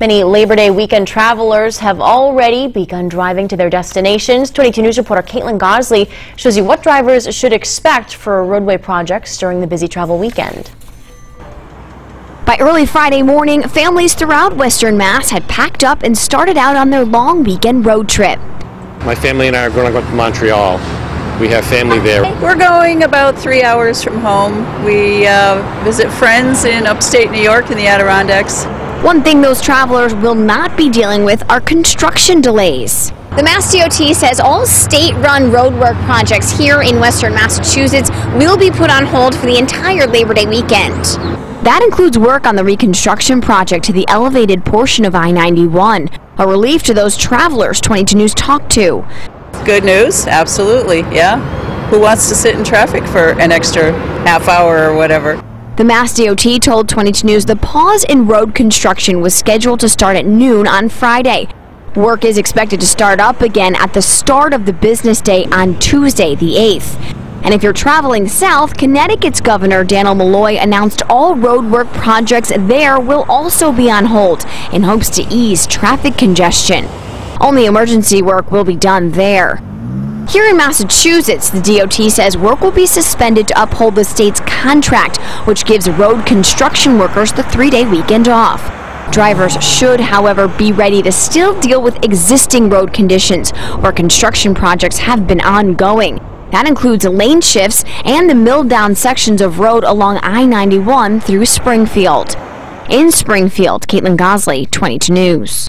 Many Labor Day weekend travelers have already begun driving to their destinations. 22 News reporter Caitlin Gosley shows you what drivers should expect for roadway projects during the busy travel weekend. By early Friday morning, families throughout Western Mass had packed up and started out on their long weekend road trip. My family and I are going to go to Montreal. We have family there. We're going about three hours from home. We uh, visit friends in upstate New York in the Adirondacks. One thing those travelers will not be dealing with are construction delays. The Mass DOT says all state-run roadwork projects here in western Massachusetts will be put on hold for the entire Labor Day weekend. That includes work on the reconstruction project to the elevated portion of I-91, a relief to those travelers 22 News talked to. Good news, absolutely, yeah. Who wants to sit in traffic for an extra half hour or whatever? The Mass DOT told 22 News the pause in road construction was scheduled to start at noon on Friday. Work is expected to start up again at the start of the business day on Tuesday, the 8th. And if you're traveling south, Connecticut's Governor Dannel Malloy announced all roadwork projects there will also be on hold in hopes to ease traffic congestion. Only emergency work will be done there. Here in Massachusetts, the DOT says work will be suspended to uphold the state's contract, which gives road construction workers the three-day weekend off. Drivers should, however, be ready to still deal with existing road conditions where construction projects have been ongoing. That includes lane shifts and the milled down sections of road along I-91 through Springfield. In Springfield, Caitlin Gosley, 22 News.